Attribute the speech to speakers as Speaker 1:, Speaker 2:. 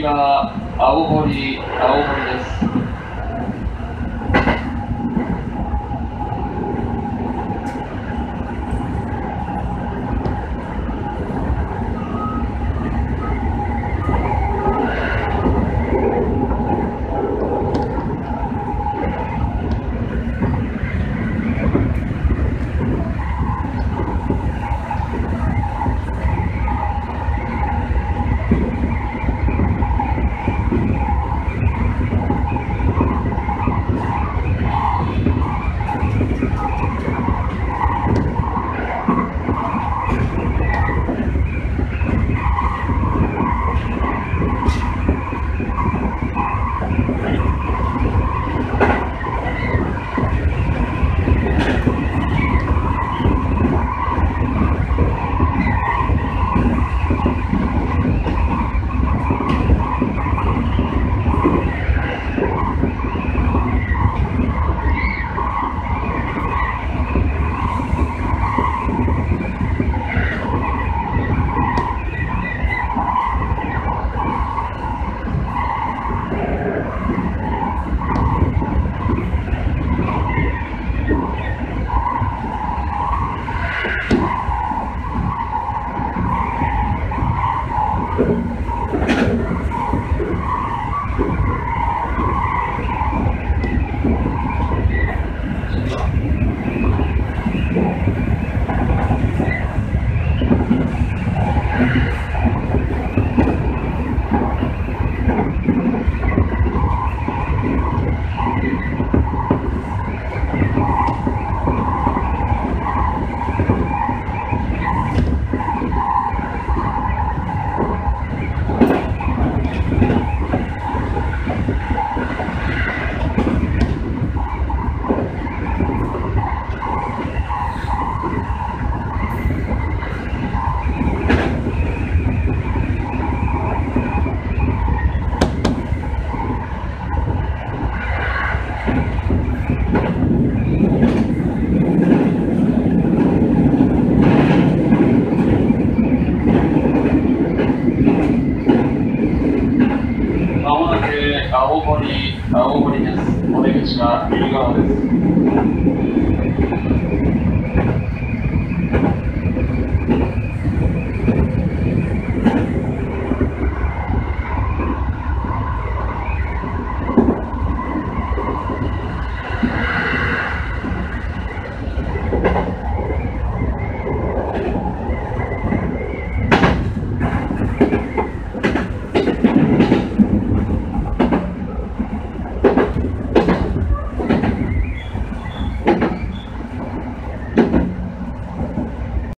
Speaker 1: 次は青森、青森です。青森、青森です。お出口は右側です。